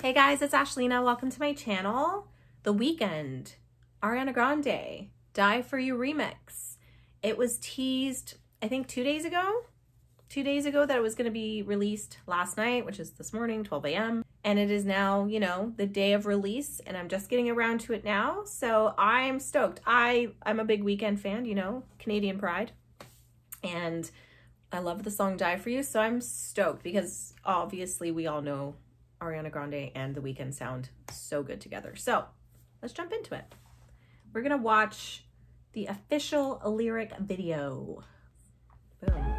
Hey guys, it's Ashlena. Welcome to my channel. The Weeknd, Ariana Grande, Die For You remix. It was teased, I think two days ago, two days ago that it was going to be released last night, which is this morning, 12 a.m. And it is now, you know, the day of release and I'm just getting around to it now. So I'm stoked. I, I'm a big Weeknd fan, you know, Canadian pride. And I love the song Die For You. So I'm stoked because obviously we all know Ariana Grande and The Weeknd sound so good together. So let's jump into it. We're going to watch the official lyric video. Boom.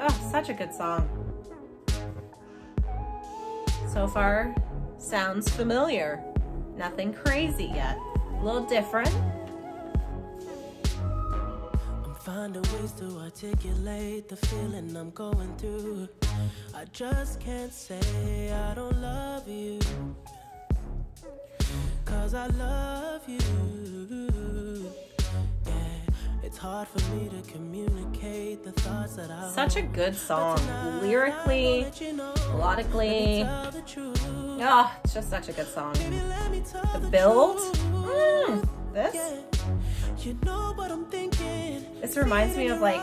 Oh, such a good song. So far, sounds familiar. Nothing crazy yet. A little different. Ways to articulate the feeling I'm going through. I just can't say I don't love you. Cause I love you. Yeah, it's hard for me to communicate the thoughts that I Such a good song. Lyrically, melodically. Oh, it's just such a good song. The build. Mm, this. You know what I'm thinking. This reminds me of like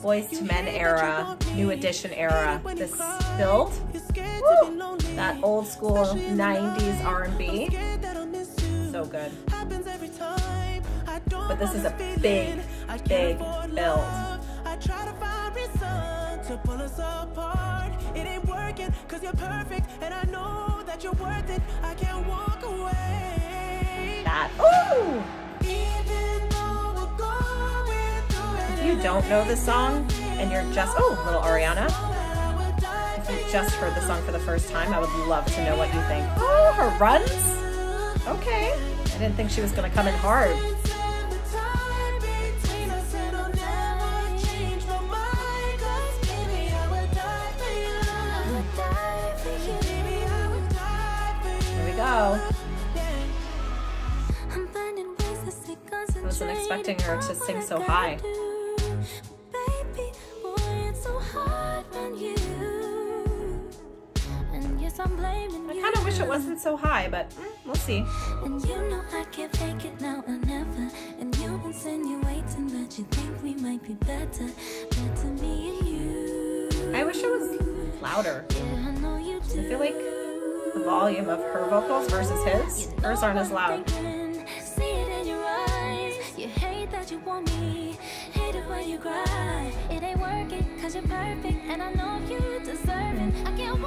Boyz II Men era, New Edition era. This build. Woo! That old school 90s R&B. So good. But this is a big, big build. I try you don't know this song and you're just, oh, little Ariana. If you just heard the song for the first time, I would love to know what you think. Oh, her runs? Okay. I didn't think she was going to come in hard. Here we go. I wasn't expecting her to sing so high. I kind of wish it wasn't so high, but mm, we'll see. And you know I can't fake it now or never. And you insinuating that you think we might be better. Better me and you. I wish it was louder. Yeah, I know you do. I feel like the volume of her vocals versus his, hers aren't as loud. See it in your eyes. You hate that you want me. Hate it when you cry. It ain't working cause you're perfect. And I know you deserve it. I can't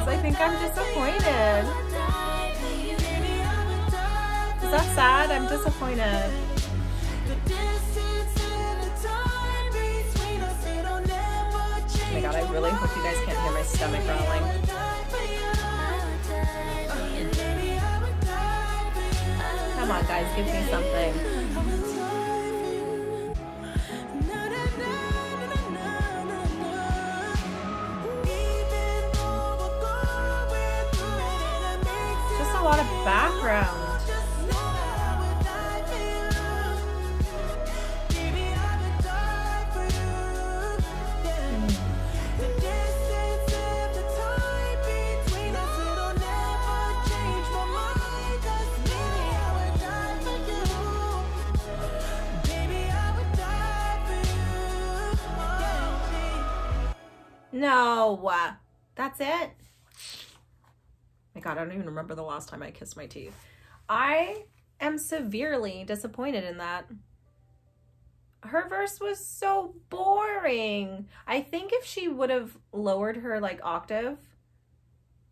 Guys, I think I'm disappointed. Is that sad? I'm disappointed. Oh my god, I really hope you guys can't hear my stomach growling. Come on, guys, give me something. Background. No, uh, that's it. Oh my God, I don't even remember the last time I kissed my teeth. I am severely disappointed in that. Her verse was so boring. I think if she would have lowered her like octave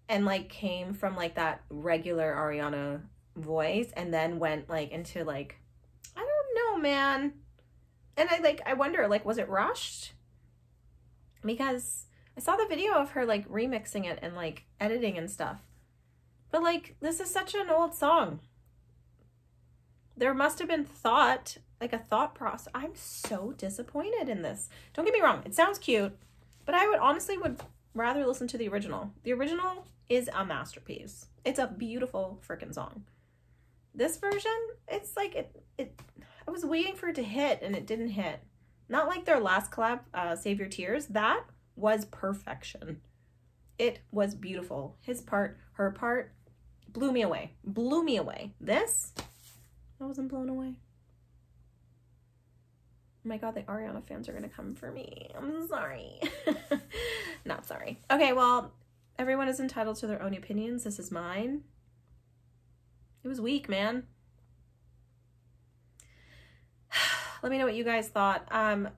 and like came from like that regular Ariana voice and then went like into like I don't know, man. And I like I wonder like was it rushed? Because I saw the video of her like remixing it and like editing and stuff. But like this is such an old song. There must have been thought, like a thought process. I'm so disappointed in this. Don't get me wrong, it sounds cute, but I would honestly would rather listen to the original. The original is a masterpiece. It's a beautiful freaking song. This version, it's like it it I was waiting for it to hit and it didn't hit. Not like their last collab, uh, Save Your Tears. That was perfection. It was beautiful. His part, her part, blew me away. Blew me away. This, I wasn't blown away. Oh my god, the Ariana fans are gonna come for me. I'm sorry. Not sorry. Okay, well, everyone is entitled to their own opinions. This is mine. It was weak, man. Let me know what you guys thought. Um,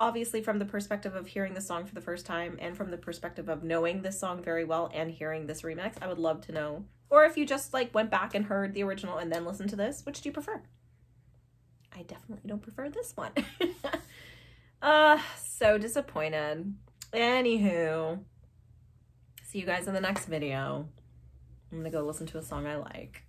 obviously, from the perspective of hearing the song for the first time and from the perspective of knowing this song very well and hearing this remix, I would love to know. Or if you just like went back and heard the original and then listened to this, which do you prefer? I definitely don't prefer this one. uh, so disappointed. Anywho, see you guys in the next video. I'm gonna go listen to a song I like.